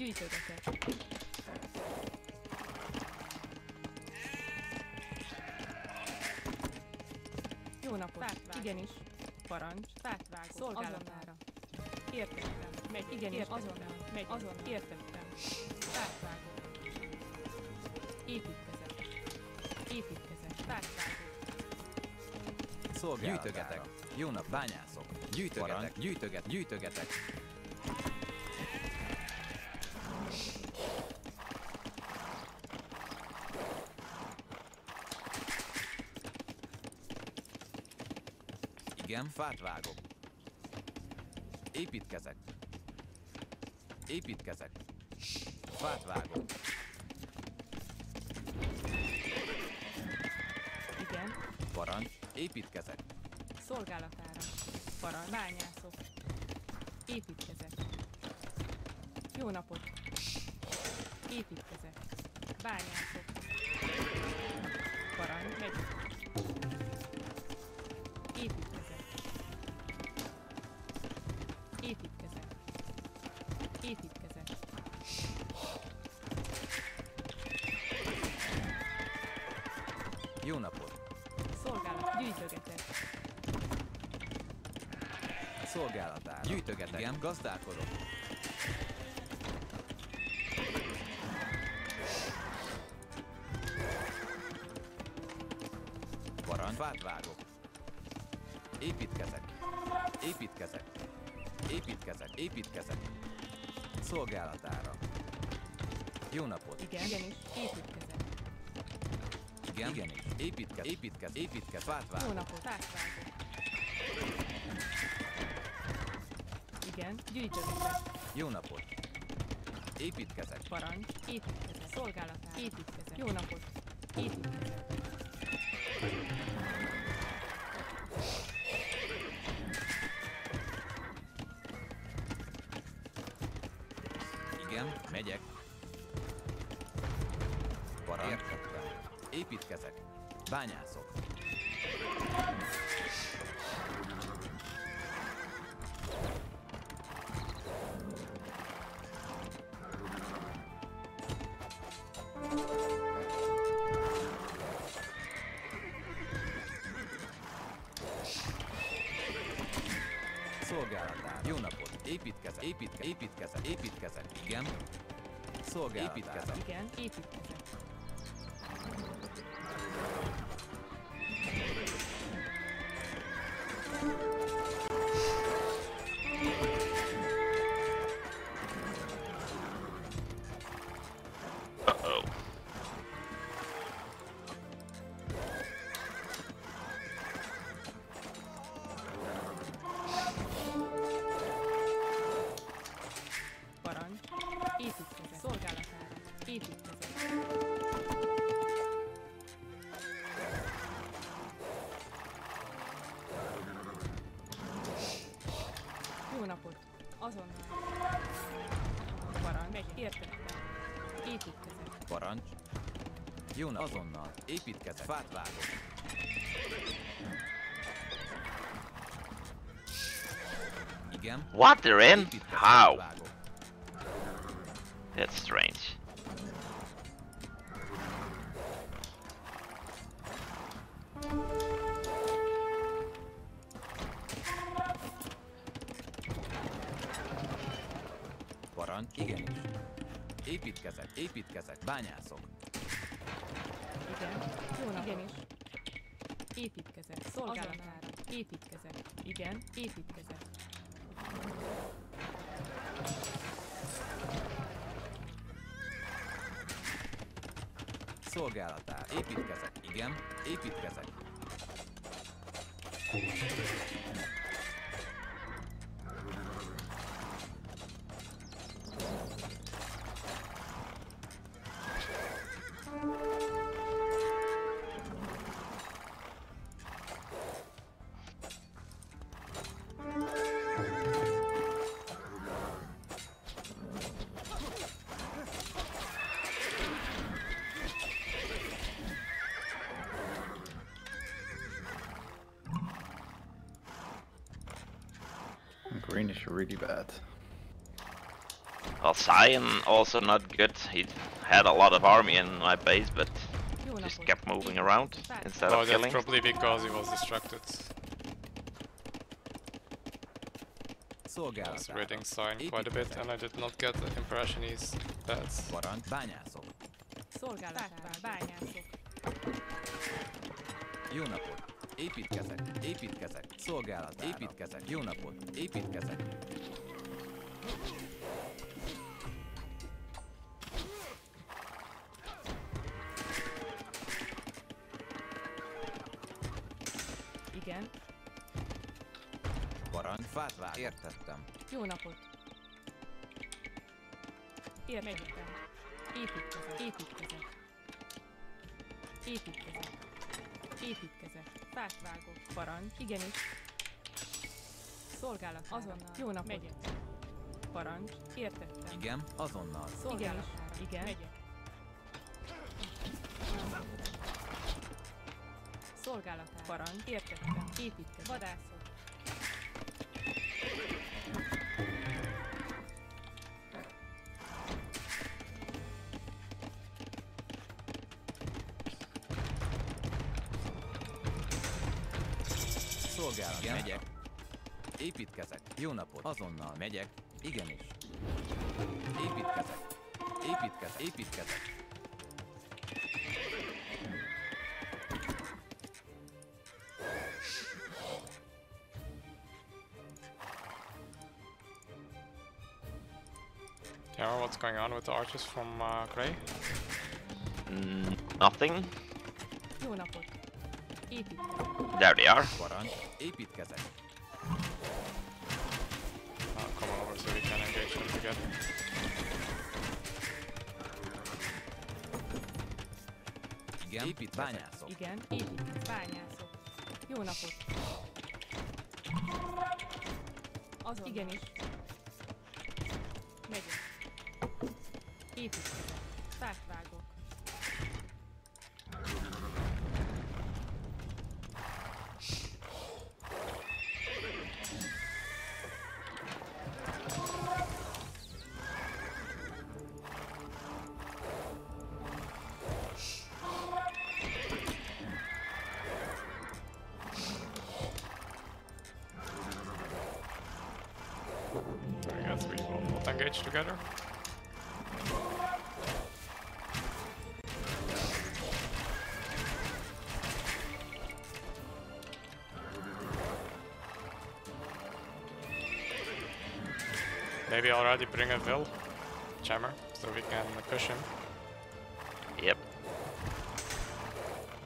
Gyűjtögetek. Jó napot. Fátvágó. Igenis. Parancs. Fátvágó. Szolgálatára. Értettem. Megy. Igenis. Értettem. Azonnal. Megy. Azonnal. Értettem. Fátvágó. Építkezet. Építkezet. Fátvágó. Szolgálatára. Gyűjtögetek. Jó nap, bányászok. Gyűjtögetek, Parancs. gyűjtöget, gyűjtögetek. Igen, fát vágok. Építkezek. Építkezek. Fát vágok. Igen. Parancs. Építkezek. Szolgálatára. Parancs. Bányászok. Építkezet. Jó napot. Építkezet. Bányászok. Parancs. Megy. Jó napot. Szolgálat. Gyűjtögetek. Szolgálatára. Gyűjtögetek. Igen, gazdálkodok. Parancs. Fát vágok. Építkezek. Építkezek. Építkezek. Építkezek. Szolgálatára. Jó napot. Igen. Igenis. Építkezet. Igen. Igenis. Építkez. Építkez. Építkez. Fát Jó napot. Fátvágó. Igen. Gyűjtögetek. Jó napot. Építkezek. Parancs. Építkezet. Szolgálatára. Építkezet. Jó napot. Építkezet. Bányászok. Szolgálatára. Jó napot. Építkezek. Építkezek. Építkezek. Építkezek. Igen. Szolgálatára. Építkezek. Igen. Építkezet. Azonnal. Parancs. Értettem. Építkezet. Parancs. Jó nap. Azonnal. Építkezek. Fát vágok. Igen. What? They're in? How? That's strange. Bányászok. Igen. Jó napot. Igenis. Építkezet. Szolgálatára. Építkezet. Igen. Építkezet. Szolgálatára. Építkezek. Igen. Építkezek. Green is really bad. Well, Sion also not good. He had a lot of army in my base, but Jó just kept moving around instead Well, of that's killing. probably because he was distracted. I was reading Sign quite a bit and I did not get the impression he's bad. Parancs. Építkezek, építkezek, szolgálat, építkezek, jó napot, építkezek. Igen. Parancs, fát vágok. Értettem. Jó napot. Értettem. Építkezek. Építkezek. Építkezek. Építkezek. Fát vágok. Parancs. Igenis. Szolgálat. Azonnal. Jó napot. Megyek. Parancs. Értettem. Igen, azonnal. Szolgálatára. Igen. Megyek. Szolgálatára. Parancs. Értettem. Építkezek. Vadászok. Szolgálat, Igen. megyek. Építkezek, jó napot, azonnal megyek. Igenis. Építkezek. Építkezek, építkezek. Yeah, what's going on with the archers from uh, Grey? Mm, nothing. Jó napot. Építkezek. There they are. Parancs, építkezek. Uh, come over so we can engage them together. Igen, épít, bányászok. Igen. Építkezek. Bányászok. Jó napot. Azon. Igenis. Megyek. Építkezek. Will not engage together. Maybe already bring a Vil jammer so we can push him. Yep.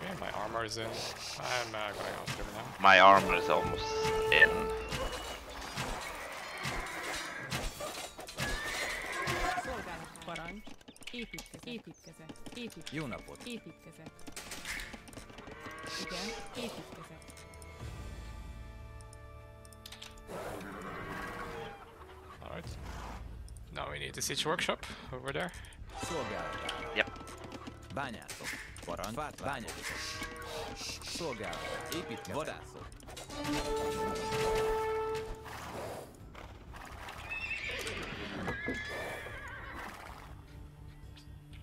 Okay, my armor is in. I'm uh, going after him now. My armor is almost in. Építkezek. Építkezek. Építkezek. Jó napot. Építkezek. Igen. Építkezek. Alright. Now we need the siege workshop over there. Szolgálatára. Yep. Bányászok. Parancs, fát bányászok. Szolgálat, építkezek. Vadászok.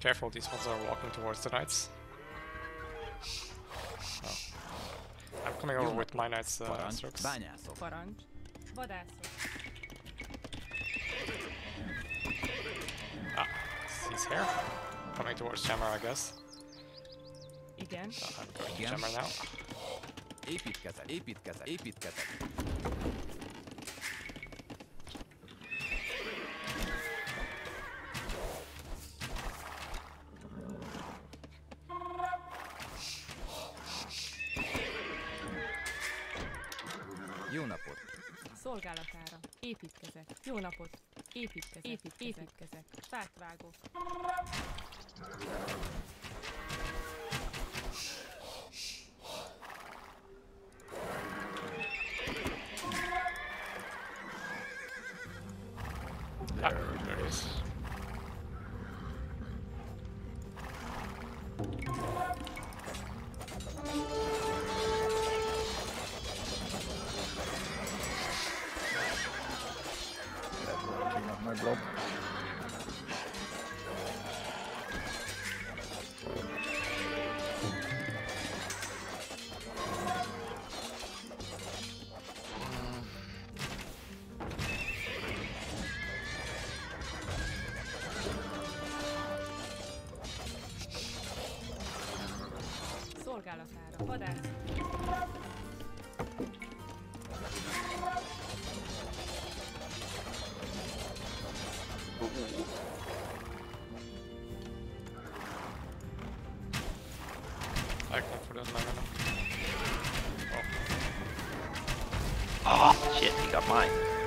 Careful, these ones are walking towards the knights. Oh. I'm coming over with my knights uh, strokes. bányászok. Parancs. Vadászok. Ah, he's here. Coming towards Jammer, I guess. Igen. Uh, I'm going to Igen. Jammer now. Építkezek, építkezek, építkezek. Jó napot. Építkezek. Épít, építkezek. Fát vágok. Ah, there he is.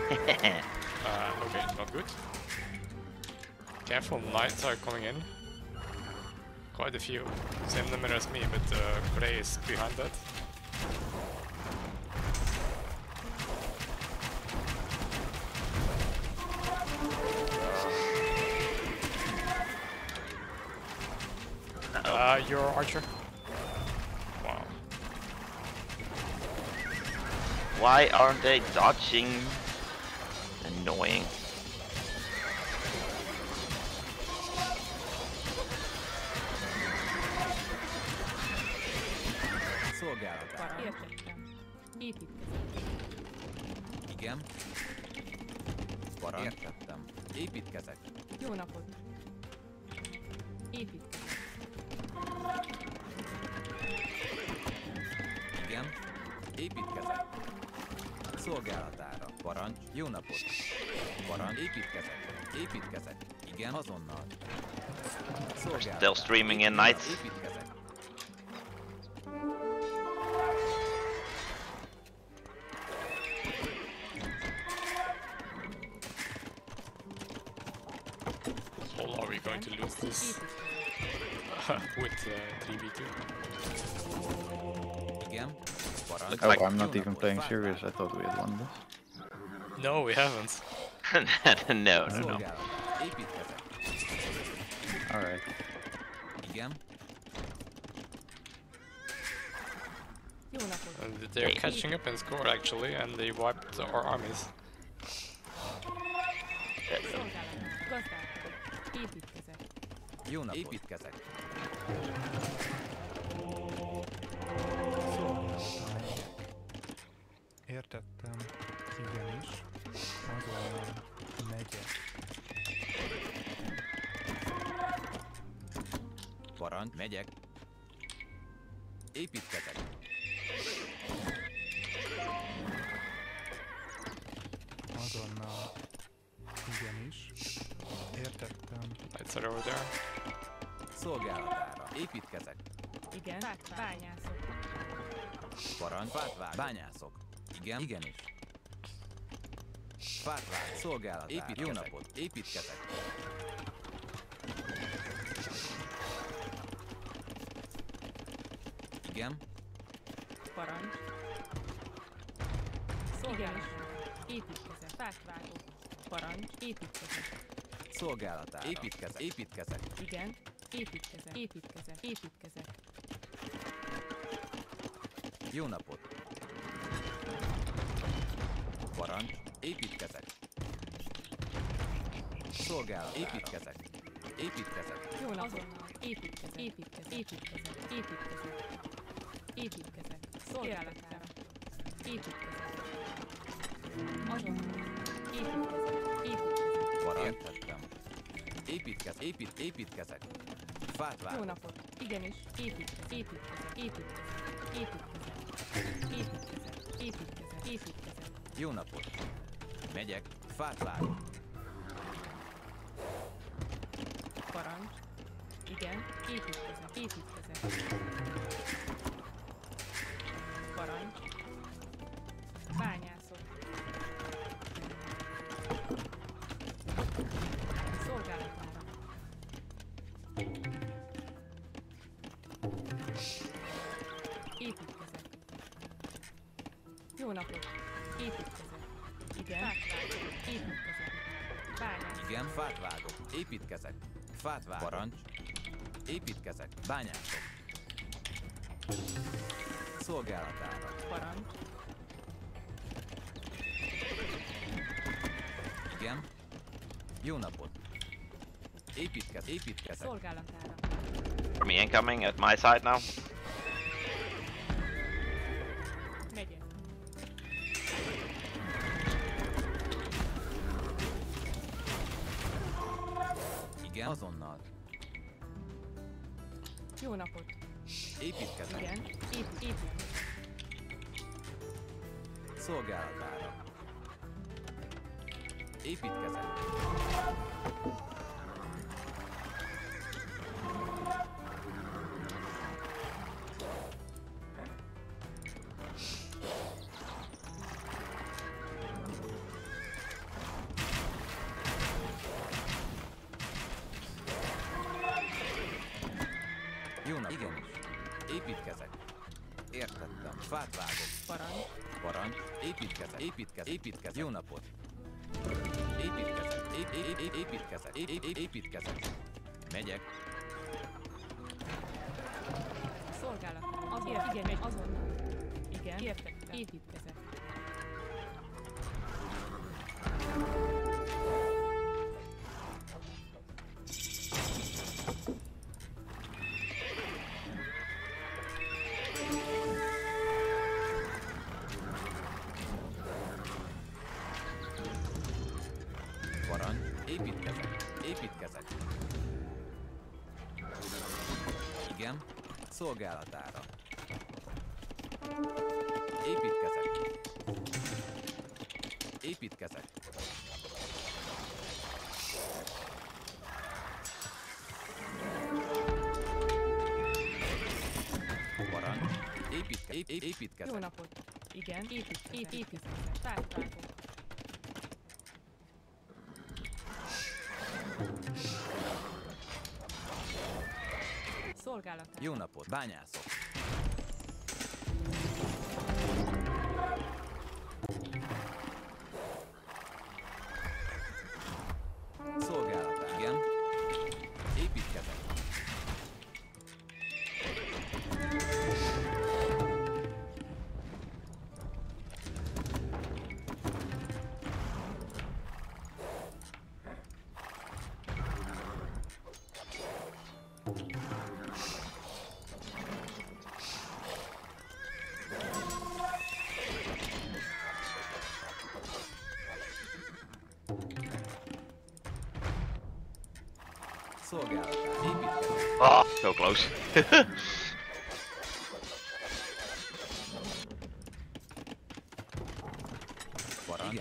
Äh, Careful, knights are coming in. Quite a few. Same number as me, but uh, is behind that. Uh, you're archer. Wow. Why aren't they dodging? Annoying. Értettem. Építkezek. Igen. Parancs. Értettem. Építkezek. Jó napot. Építkezek. Igen. Építkezek. Szolgálatára. Parancs. Jó napot. Parancs. Építkezek. Építkezek. Igen. Azonnal. Still streaming in nights. Építkezek. Going to lose this with uh, 3v2? Igen. Parancs. Looks Oh, like- I'm not even playing serious. I thought we had won this. No, we haven't. no, no, no. Alright. Igen. Jó napot. And they're catching up in score actually, and they wiped our armies. Jó napot. Építkezek. Értettem, igenis. Azonnal megyek. Parancs. Megyek. Építkezek. Szolgálatára. Építkezek. Igen. Fát bányászok. Parancs. Fát. Bányászok. Igen. Igenis. Fát vág. Szolgálatára. Épít. Jó napot. Építkezek. Igen. Parancs. Szolgálatára. Építkezek. Fát vágok. Parancs. Építkezek. Szolgálatára. Építkezek. Építkezek. Igen. Építkezek. Építkezek. Építkezek. Jó napot. Parancs. Építkezek. Szolgálat. Építkezek. Építkezek. Jó napot. Építkezek. Építkezek. Építkezek. Építkezek. Építkezek. Szolgálatára. Építkezek. Azonnal. Építkezek. Építkezek. Parancs. Értettem. Építkezek. Épít. Építkezek. Fát Jó vágok. napot. Igenis. Építkezek. Építkezek. Építkezek. Építkezek. Építkezek. Építkezek. Építkezek. Jó napot. Megyek. Fát vágok. Parancs. Igen. Építkezek. Építkezek. Igen. Fát vágok. Építkezek. Fát vágok. Parancs. Építkezek. Bányászok. Szolgálatára. Parancs. Igen. Jó napot. Építkez, építkezek. Szolgálatára. Army incoming at my side now. Szolgálatára. Építkezek. Építkezek. Építkezek. Építkezek. Jó napot. Építkezek. Ép, ép, ép, építkezek. Ép, ép, ép, építkezek. Megyek. Szolgálat. Azon. Igen. Azonnal. Igen. Értettem. Építkezek. Szolgálatára. Építkezek. Építkezek. Parancs. Építke, ép, ép, építkezek. Jó napot. Igen. Épít, ép, építkezek. Fát vágok. Szolgálat. Jó napot, bányászok. Szolgálatán. Igen. Építkezek. Szolgálatán. So close. Parancs.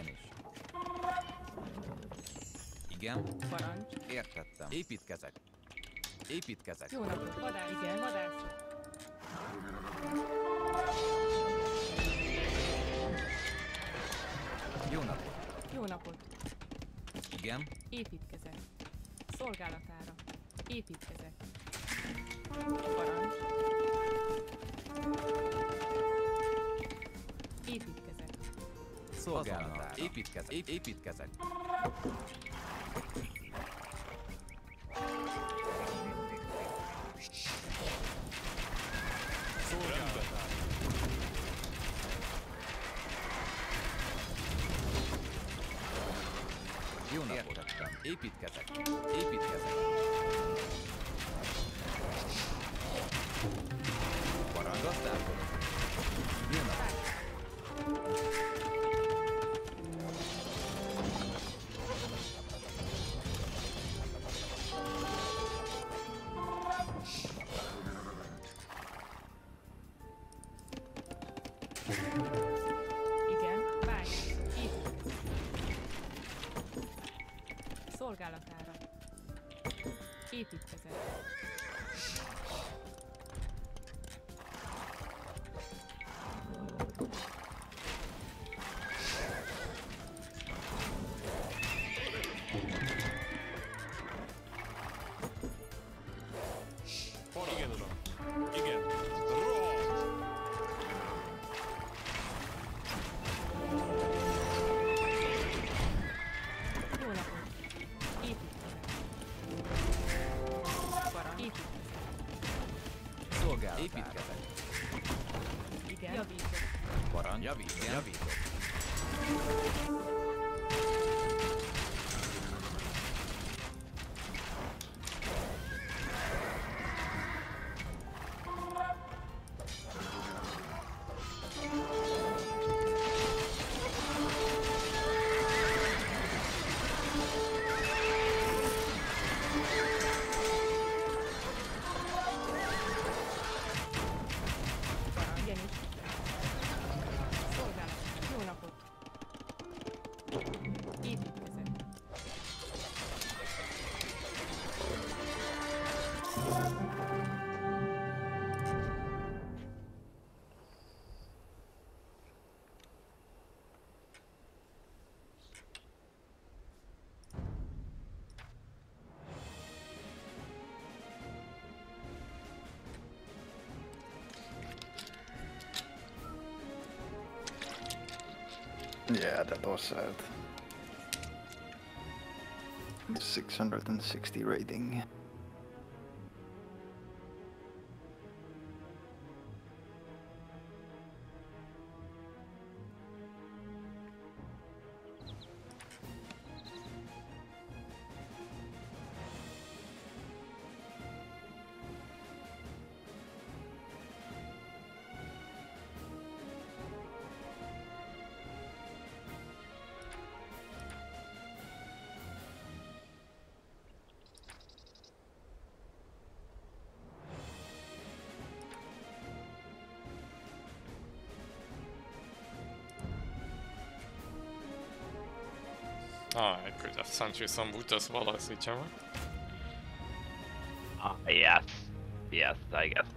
Igen. Parancs. Értettem. Építkezek. Építkezek. Jó napot. Vadász. Igen. Vadászok. Jó napot. Jó napot. Igen. Építkezek. Szolgálatára. Építkezek. Parancs. Építkezek. Szolgálatára. Építkezek. Ép, Építkezek. Igen, Yeah, that was sad. 660 rating. Ah, I could have sent you some wood as well as each other. Uh, yes. Yes, I guess